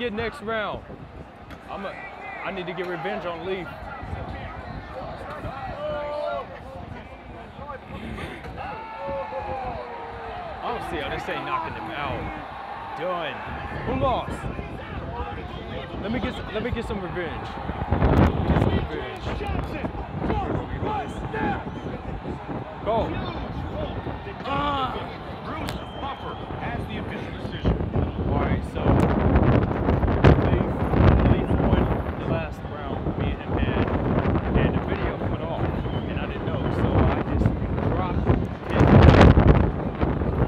get next round. I'm a, I need to get revenge on Leaf. I don't see how this ain't knocking him out. Done. Who lost? Let me get some, let me get some revenge. Get some revenge. Go. Ah. Bruce Buffer has the official decision. All right, so Leaf, Leaf won the last round me and him had, and the video went off, and I didn't know, so I just dropped his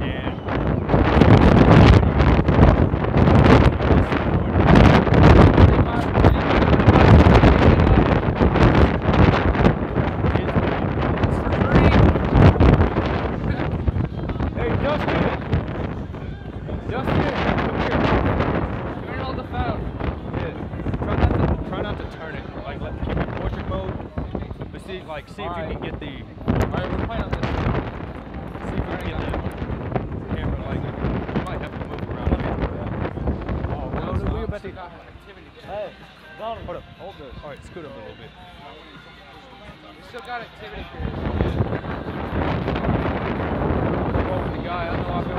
and Hey, Justin! Justin, come here. Turn all the phone. Yeah. Try not to try not to turn it. Like let keep it portrait mode. See like see if you can get the Alright, we're playing on this. see if you can get the camera like you might have to move around a bit. Oh, oh no, no, we about to Hey, Donald, hold up. hold this. Alright, scoot up a little bit. We still got activity Well, the guy, I know I've been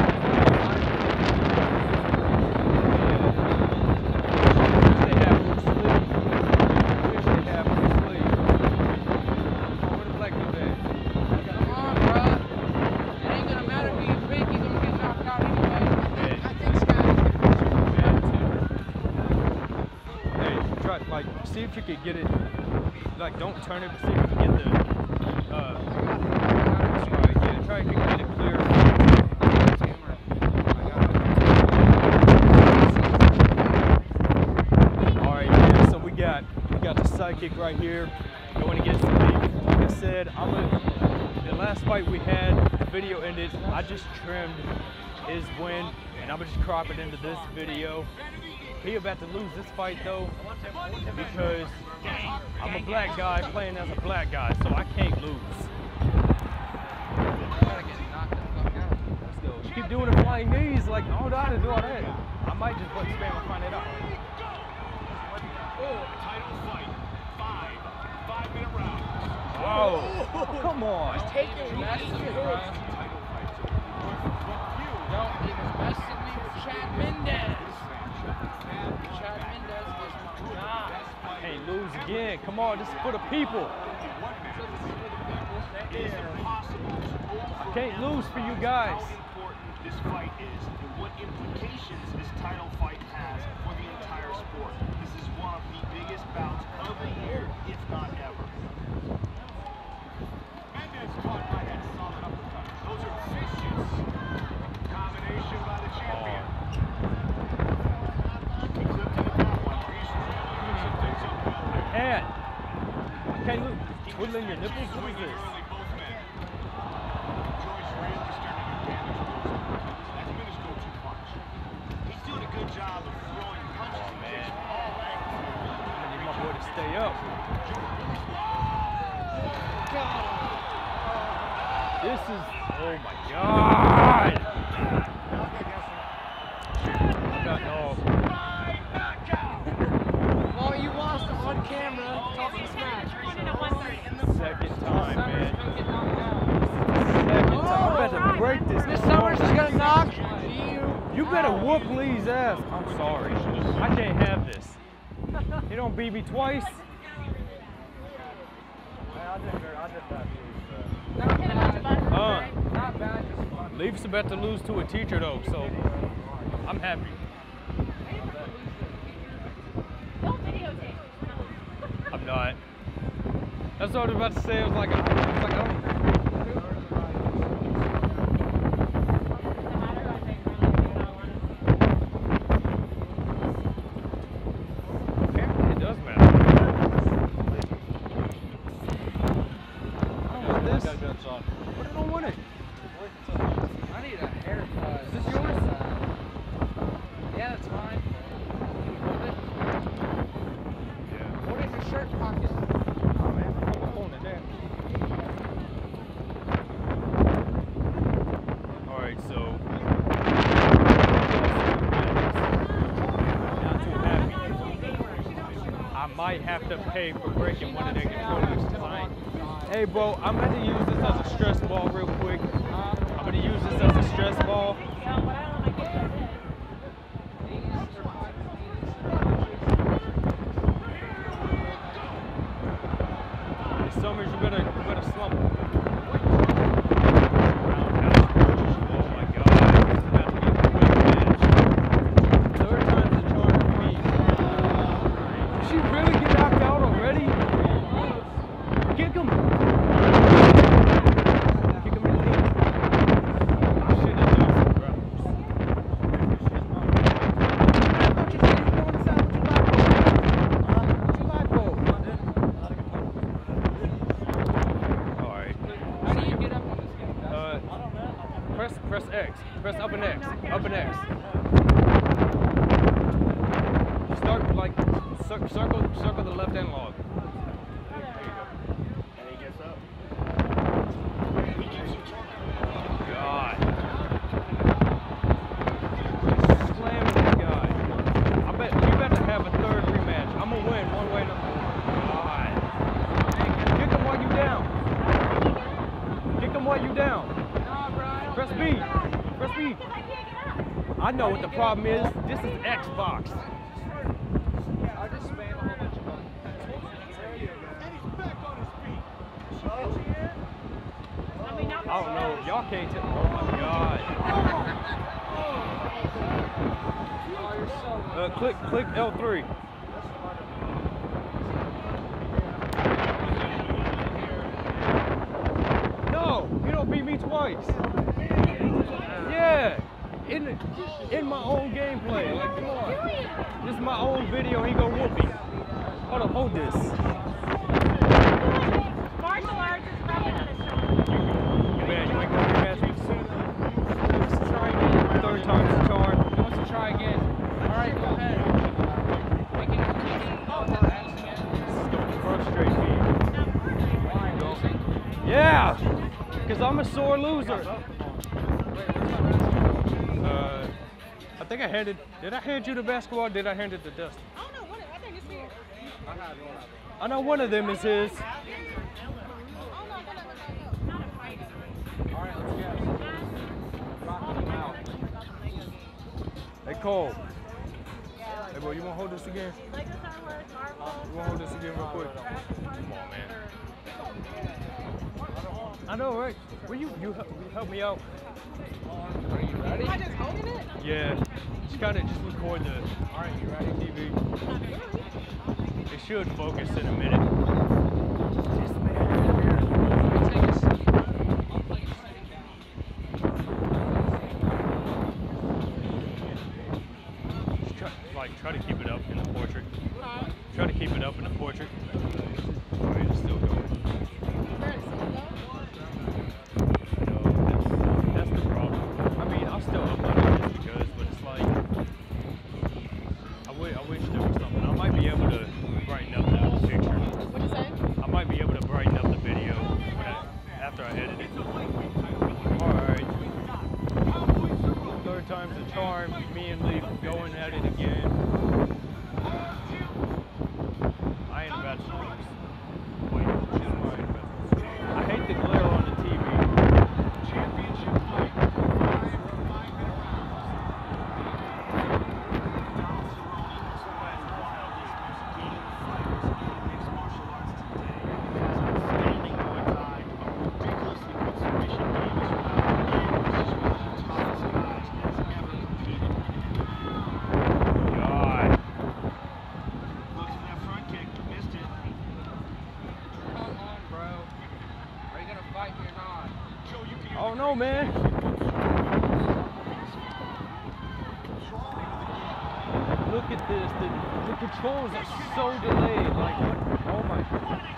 Wish they had more sleep. Wish they had more sleep. Where the black dude at? Come on, bruh. It ain't gonna matter who you pick, he's gonna get knocked out anyway. I think Hey, try like see if you could get it. Like don't turn it, but see if you can get the. Uh. Yeah, try can get it clear. All right, yeah. So we got we got the psychic right here going against me. Like I said, I'm a, the last fight we had, the video ended. I just trimmed his win, and I'm gonna just crop it into this video. He about to lose this fight though, because I'm a black guy playing as a black guy, so I can't lose. Gotta get knocked the fuck out. Let's go. You keep doing the flying knees, like oh, I don't know how to do all that. I might just button spam and find it out. Oh, title fight. Five. Five minute round. Whoa! Come on. Take your message, bruh. Don't even mess with me with Chad Mendes. Hey, lose again. Come on, this is for the people. I can't lose for you guys. Important this fight is and what implications this title fight has for the entire sport. This is one of the biggest bouts of the year, if not ever. Mendes caught by that solid uppercut. Those are vicious. Combination by the champion. He clipped to the top one. Reese Can't. I can't lose. Twiddling your nipples? What is this? early both men. Joyce really starting to do damage to those uppercuts. That's been his go-to punch. He's doing a good job of throwing punches and kicks from all angles. I need my boy to stay up. This is, oh my God. I got no. Well, you lost on camera talking smash. Second time, man. Summers gonna get knocked out. Second time. I'm about to break this. Miss Summers is gonna knock you. You better whoop ass. I'm sorry. I can't have this. You don't beat me twice. Not bad. Uh, Not bad, just. Leaf's about to lose to a teacher though, so I'm happy. I'm not. That's what I was about to say. It was like, I was like, I don't. Apparently it does matter. I don't want this. But I don't want it. I need a haircut. Is this yours? Yeah, that's fine. Can you hold it? Yeah. Put it in your shirt pocket. Oh man, I'm holding it there. Might have to pay for breaking one of their controllers. ain't- Hey, bro, I'm going to use this as a stress ball real quick. I'm going to use this as a stress ball. Summers, you better, you better slump. Roundhouse punches. Oh my God, this is about to be a quick match. Third time's the charm for me. Did she really get knocked out already? Kick him. Kick him in the knee. Shit is down for I thought you said you were going inside with your light bulb. With your light bulb. All right. How do you get up on this game? Uh, press press X. Press up and X. Up and X. Start like cir- circle circle the left analog. And he gets up. God. Slam this guy. I bet we better have a third rematch. I'm gonna win one way or another. God. Kick him while you down. Kick him while you down. Nah, bro. I don't Press think- B. Press B. I know what the problem is. This is Xbox. I don't know. Y'all can't tell. Oh my God. Uh, click click L3. No, you don't beat me twice. In in my own gameplay. Like, come on. This is my own video. He gonna whoop me. Hold up, hold this. Martial arts is rubbing on his shoulder. Man, you ain't gonna rematch me soon. Let's try again. Third time's the charm. He wants to try again. All right, go ahead. We can, we can oh, that's again. This is gonna frustrate me. Why? Do you think? Yeah, because I'm a sore loser. Wait, what's up? Uh, I think I handed. Did I hand you the basketball? Or did I hand it to Dustin? I don't know what it, I think it's here. I know one of them is his. I don't know what it was. Not a fighter. All right, let's go. Rock them out. Hey Cole. Hey boy, you wanna hold this again? Like the Star Marvel. You wanna hold this again real quick? Come on, man. I know, right? Will you you help, you help me out? Are you ready? Am I just holding it? Yeah. Just kind of just record the All right, you ready? TV. Not really. It should focus in a minute. Take a seat. I'll play you sitting down. Just try, like try to keep it up in the portrait. Try to keep it up in the portrait. Alright, it's still going. No, that's, that's the problem. I mean, I'll still upload it just because, but it's like, I wi- I wish there was something. I might be able to brighten up the picture. What'd you say? I might be able to brighten up the video when I, after I edit it. Alright. Third time's the charm. Me and Leaf going at it again. I ain't about to lose. Wait, this is my investment. I hate the glare on the TV. God. Come on, bro. Are you gonna fight me or not? I don't know, man. Look at this. The, the controls are so delayed. Like, what? Oh my. God.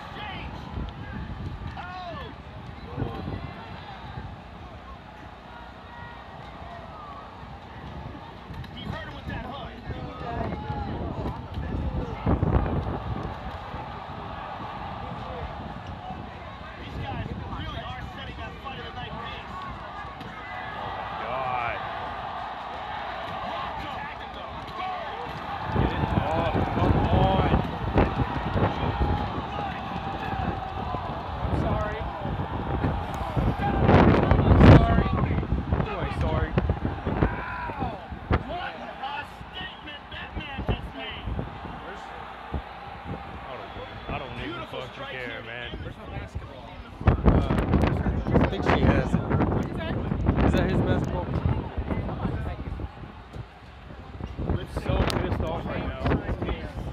Get it off. Come on. basketball. So pissed off right now.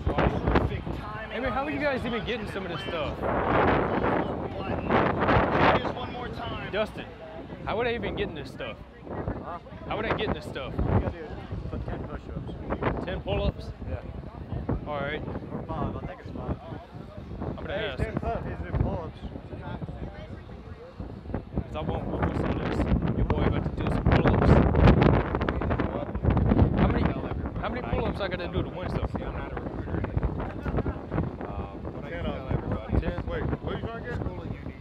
Perfect timing I mean, how are you guys even getting some of this stuff? button. Here it is one more time. Dustin, how would I even getting this stuff? How would I getting this stuff? You gotta do 10 push-ups. 10 pull-ups? Yeah. All right, Or 5, I think it's 5. I'm gonna Hey, ask. 10 pull-ups, he's doing pull-ups. 'cause I want one more some of this. Your boy about to do some pull-ups. How many, how many pull-ups I gotta do to win stuff? I'm not a recruiter. Um, what I Ten tell of everybody. Ten? Wait, what are you trying to get?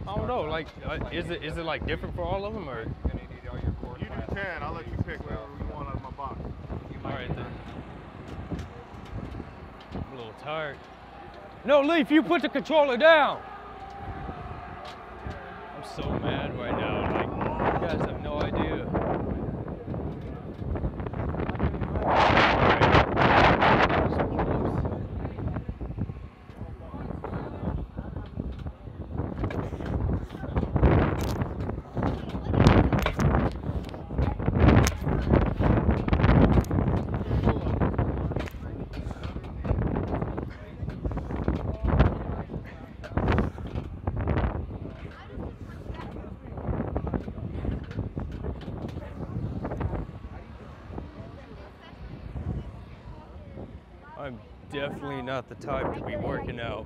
I don't know, like, uh, is it is it like different for all of them, or? Gonna need all your core You do classes. 10, I'll let you pick whatever you want out of my box. You All might right get then. I'm a little tired. No, Leaf, you put the controller down. I'm so mad right now. Like, you guys have no idea. I'm definitely not the type to be working out